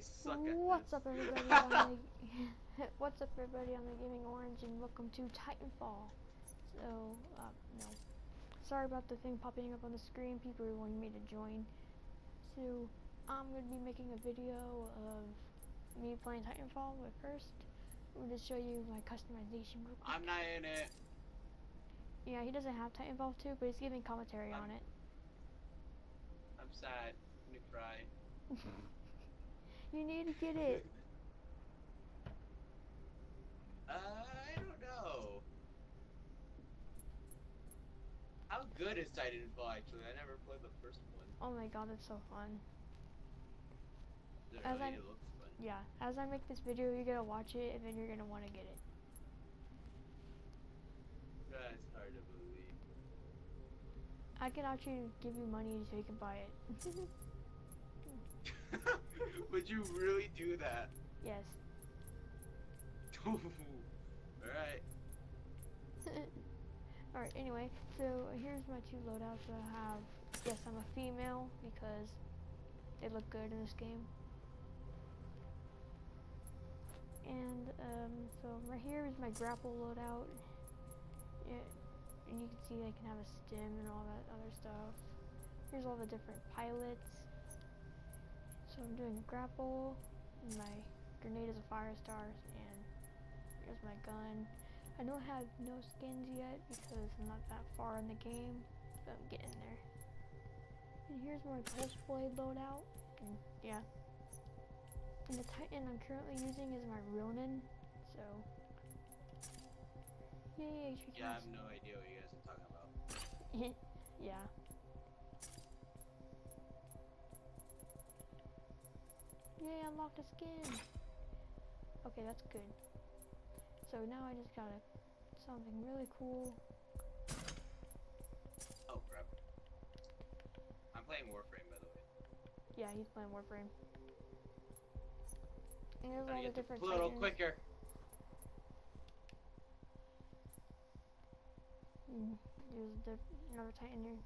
suck at What's this. up, everybody? on the, what's up, everybody? on the Gaming Orange, and welcome to Titanfall. So, uh, no, sorry about the thing popping up on the screen. People were wanting me to join. So, I'm gonna be making a video of me playing Titanfall. But first, I'm gonna show you my customization. real quick. I'm not in it. Yeah, he doesn't have Titanfall 2, but he's giving commentary I'm- on it. I'm sad. I'm gonna cry. You need to get it. Uh, I don't know. How good is Titanfall actually? I never played the first one. Oh my god, it's so fun. It As really fun. Yeah, as I make this video, you're gonna watch it, and then you're gonna want to get it. That's hard to believe. I can actually give you money so you can buy it. Would you really do that? yes. Alright. Alright, anyway, so here's my two loadouts. I have, yes, I'm a female because they look good in this game. And, um, so right here is my grapple loadout. Yeah, and you can see I can have a stim and all that other stuff. Here's all the different pilots. So I'm doing grapple, and my grenade is a fire star, and here's my gun. I don't have no skins yet because I'm not that far in the game, but I'm getting there. And here's my pulse blade loadout, and yeah. And the Titan I'm currently using is my Ronin, so yay! Yeah, I have no idea what you guys are talking about. yeah. Yay, unlocked a skin! Okay, that's good. So now I just got a, something really cool. Oh crap. I'm playing Warframe by the way. Yeah, he's playing Warframe. And there's all the different Pluto Titans. quicker. Mm, there's diff- another Titan here.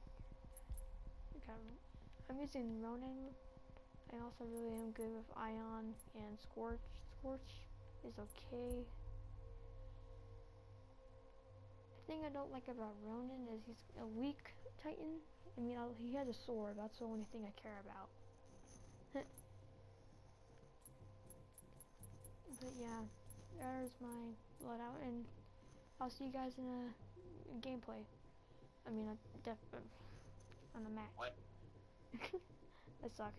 Okay, I'm using Ronin. I also really am good with Ion and Scorch. Scorch is okay. The thing I don't like about Ronin is he's a weak Titan. I mean, i he has a sword. That's the only thing I care about. but yeah, there's my loadout, and I'll see you guys in a gameplay. I mean, a def on a match. What? I suck.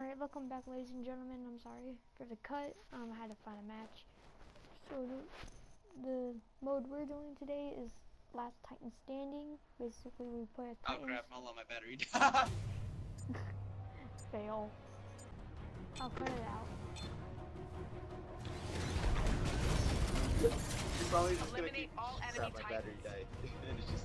Alright, welcome back, ladies and gentlemen. I'm sorry for the cut. Um, I had to find a match. So the, the mode we're doing today is Last Titan Standing. Basically, we play as Oh Titans. crap, hold on, my battery died. Fail. I'll cut it out. You're probably just gonna Eliminate keep all crap, enemy my titans. battery died. and it's just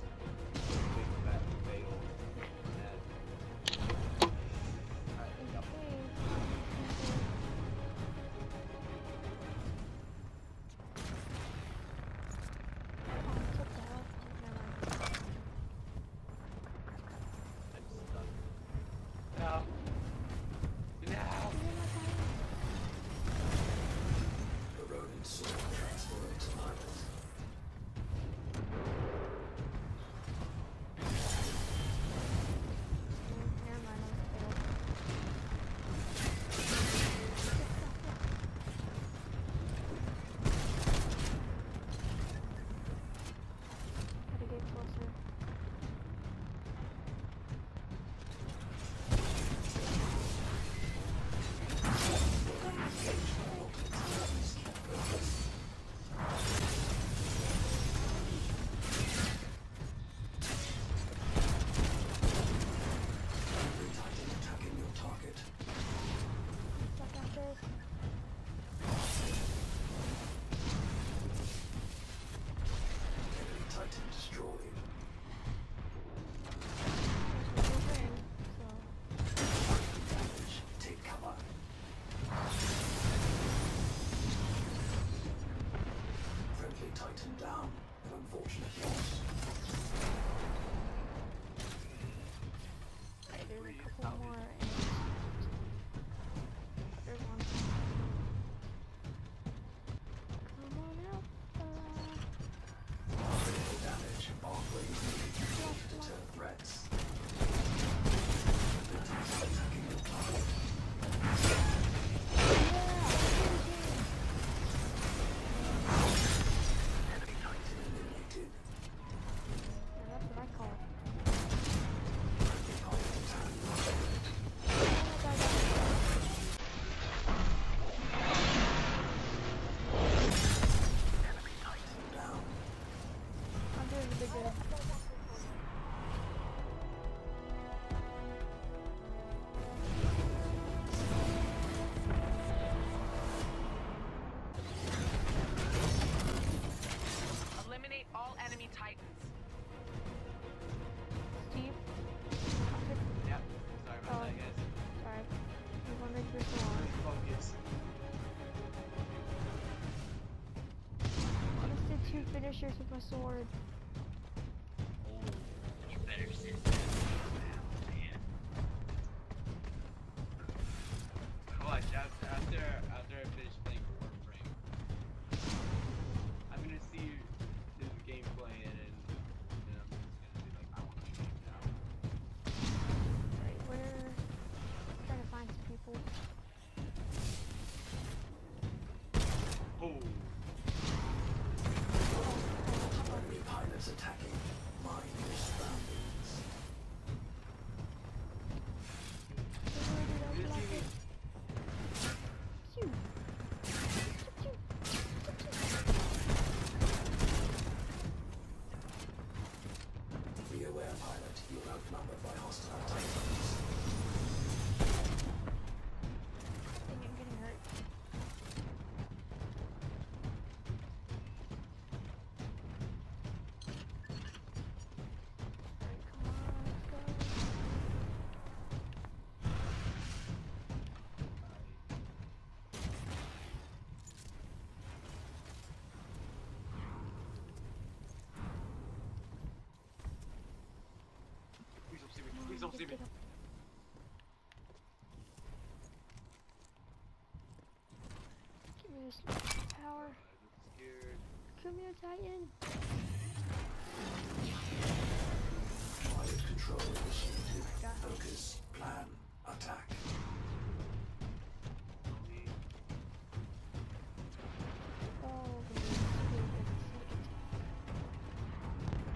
two finishers with my sword. sleeping. Give me this power. Come here, Titan. Pilot control initiated. Focus. Plan. Attack.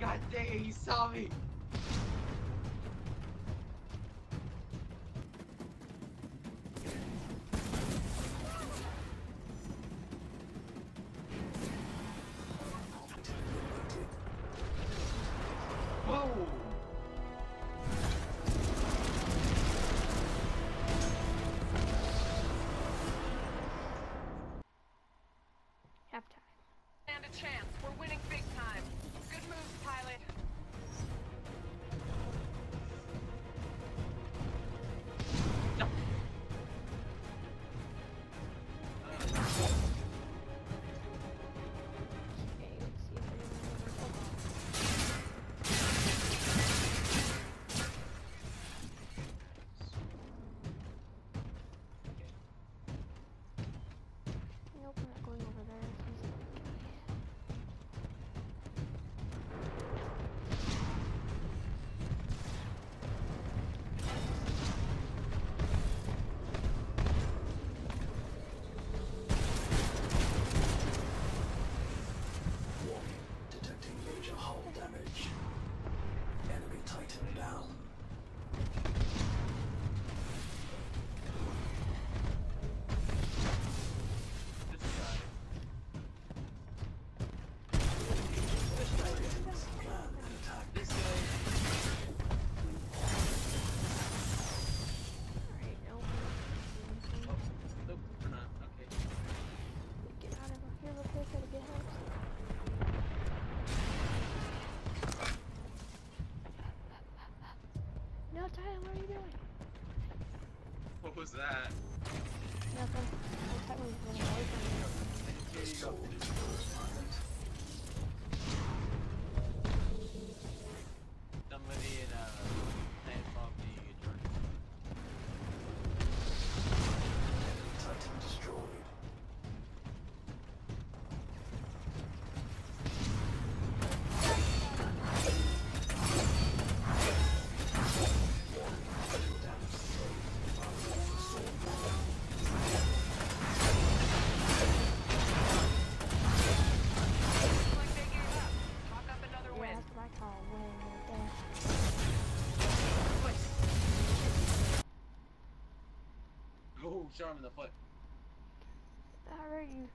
God dang it, he saw me! We're winning was that? Nothing. shot him in the foot. How are you?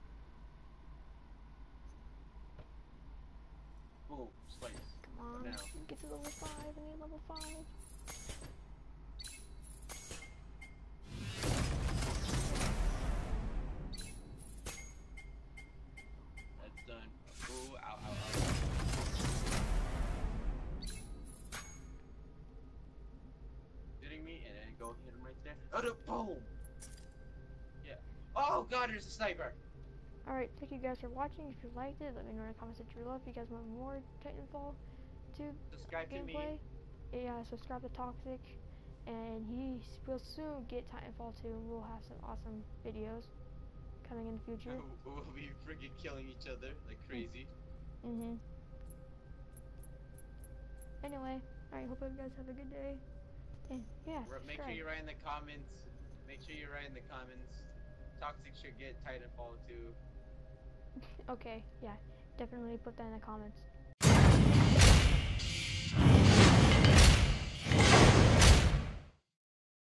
Oh, slice. Come on, now. get to level 5, I need level 5. That's done. Oh, ow, ow, ow. Hitting me, and then go hit him right there. Oh, the boom! Oh god, there's a sniper! Alright, thank you guys for watching. If you liked it, let me know in the comments that you love. If you guys want more Titanfall 2 subscribe gameplay, yeah, subscribe to Toxic. And he will soon get Titanfall 2, and we'll have some awesome videos coming in the future. we'll be freaking killing each other like crazy. Mm hmm. Anyway, alright, hope you guys have a good day. And yeah, subscribe. Make sure you write in the comments. Make sure you write in the comments Toxic should get Titanfall 2. Okay, yeah, definitely put that in the comments.